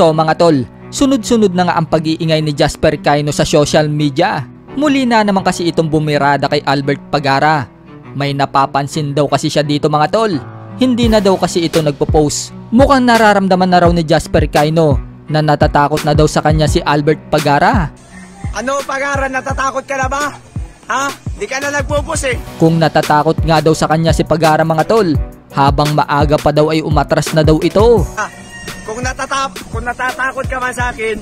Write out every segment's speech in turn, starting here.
So mga tol, sunod-sunod na nga ang pag-iingay ni Jasper Kaino sa social media. Muli na naman kasi itong bumirada kay Albert Pagara. May napapansin daw kasi siya dito mga tol. Hindi na daw kasi ito nagpo-post. Mukhang nararamdaman na raw ni Jasper Kaino na natatakot na daw sa kanya si Albert Pagara. Ano, Pagara, natatakot ka na ba? Ha? Di ka na nagpupus eh. Kung natatakot nga daw sa kanya si Pagara mga tol, habang maaga pa daw ay umatras na daw ito. Ha? Kung, natatap kung natatakot ka man sa akin,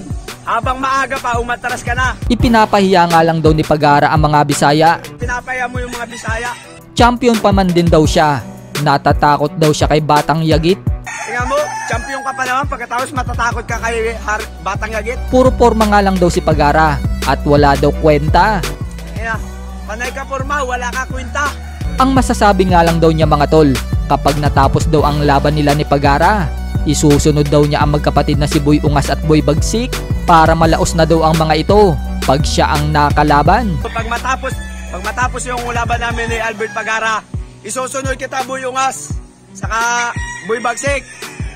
habang maaga pa, umatras ka na. Ipinapahiya nga lang daw ni Pagara ang mga Bisaya. Pinapaya mo yung mga Bisaya. Champion pa man din daw siya. Natatakot daw siya kay Batang Yagit. Tingnan mo, champion ka pa naman pagkatapos matatakot ka kay Har- Batang Yagit. Puro forma nga lang daw si Pagara at wala daw kwenta. Kaya, panay ka forma, wala ka kwenta. Ang masasabi nga lang daw niya mga tol, kapag natapos daw ang laban nila ni Pagara, isusunod daw niya ang magkapatid na si Boy Ungas at Boy Bagsik para malaos na daw ang mga ito pag siya ang nakalaban. Pag matapos, pag matapos yung laban namin ni Albert Pagara, isusunod kita Boy Ungas, saka Boy Bagsik,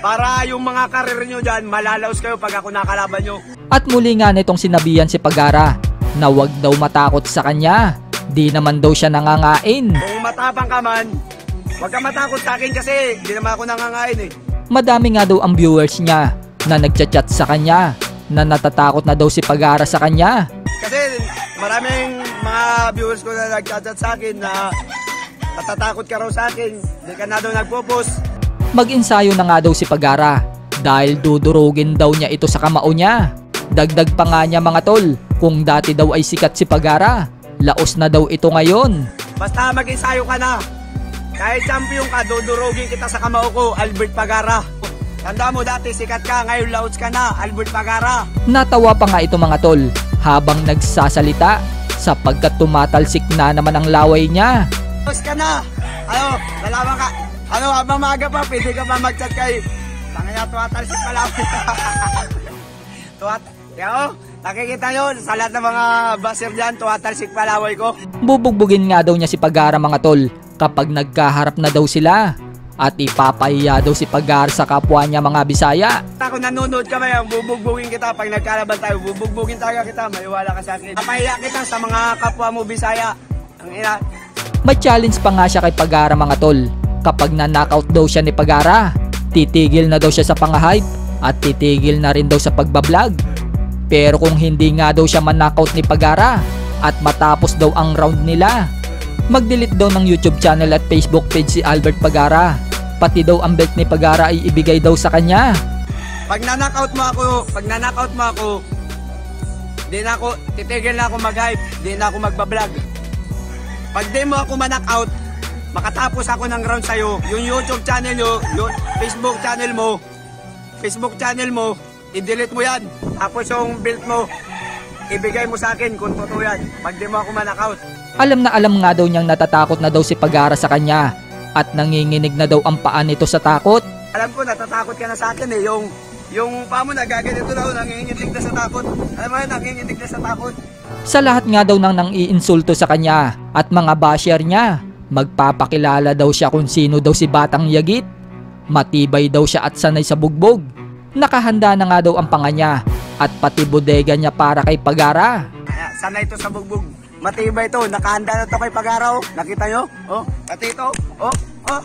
para yung mga karir nyo dyan, malalaos kayo pag ako nakalaban nyo. At muli nga nitong sinabihan si Pagara na wag daw matakot sa kanya. Di naman daw siya nangangain. Kung matapang ka man, huwag ka matakot sa akin kasi hindi naman ako nangangain eh. Madami nga daw ang viewers niya na nagchat-chat sa kanya na natatakot na daw si Pagara sa kanya. Kasi maraming mga viewers ko na nagchat sa akin na natatakot ka raw sa akin, hindi ka na daw nagpo-post. Mag-ensayo na nga daw si Pagara dahil dudurugin daw niya ito sa kamao niya. Dagdag pa nga niya mga tol, kung dati daw ay sikat si Pagara, laos na daw ito ngayon. Basta mag-ensayo ka na. Kahit champion ka, dudurugin kita sa kamao ko, Albert Pagara. Tanda mo dati, sikat ka, ngayon lauts ka na, Albert Pagara. Natawa pa nga ito mga tol habang nagsasalita sapagkat tumatalsik na naman ang laway niya. Lauts ka na. Ano, nalaman ka. Ano, habang maaga pa, pwede ka pa mag-chat kay... Tangina, tuwatalsik pala ako. Tuwat... Kaya oh, nakikita nyo, sa lahat ng mga baser dyan, tuwatalsik palaway ko. Bubugbugin nga daw niya si Pagara mga tol kapag nagkaharap na daw sila. At ipapahiya daw si Pagara sa kapwa niya mga Bisaya. Ako nanonood ka ba bubugbugin kita pag nagkalaban tayo, bubugbugin talaga kita, maiwala ka sa akin. Napahiya kita sa mga kapwa mo Bisaya. Ang ina, May challenge pa nga siya kay Pagara mga tol. Kapag na-knockout daw siya ni Pagara, titigil na daw siya sa pangahype at titigil na rin daw sa pagbablog. Pero kung hindi nga daw siya man-knockout ni Pagara at matapos daw ang round nila, mag-delete daw ng YouTube channel at Facebook page si Albert Pagara. Pati daw ang belt ni Pagara ay ibigay daw sa kanya. pag na-knockout mo ako, pag na-knockout mo ako, di na ako, titigil na ako mag-hype, di na ako magbablog. Pag di mo ako ma-knockout, makatapos ako ng round sa'yo, yung YouTube channel nyo, yung Facebook channel mo, Facebook channel mo, i-delete mo yan. Tapos yung belt mo, ibigay mo sa akin kung totoo yan. Pag di mo ako ma-knockout. Alam na alam nga daw niyang natatakot na daw si Pagara sa kanya at nanginginig na daw ang paa nito sa takot. Alam ko, natatakot ka na sa akin eh. Yung, yung pa mo nagaganito daw, nanginginig na sa takot. Alam mo yun, nanginginig na sa takot. Sa lahat nga daw nang nang iinsulto sa kanya at mga basher niya, magpapakilala daw siya kung sino daw si Batang Yagit. Matibay daw siya at sanay sa bugbog. Nakahanda na nga daw ang panga niya at pati bodega niya para kay Pagara. Sana ito sa bugbog. Matibay ito, nakahanda na to kay Pagaraw. Nakita nyo? Oh, pati ito. Oh, oh.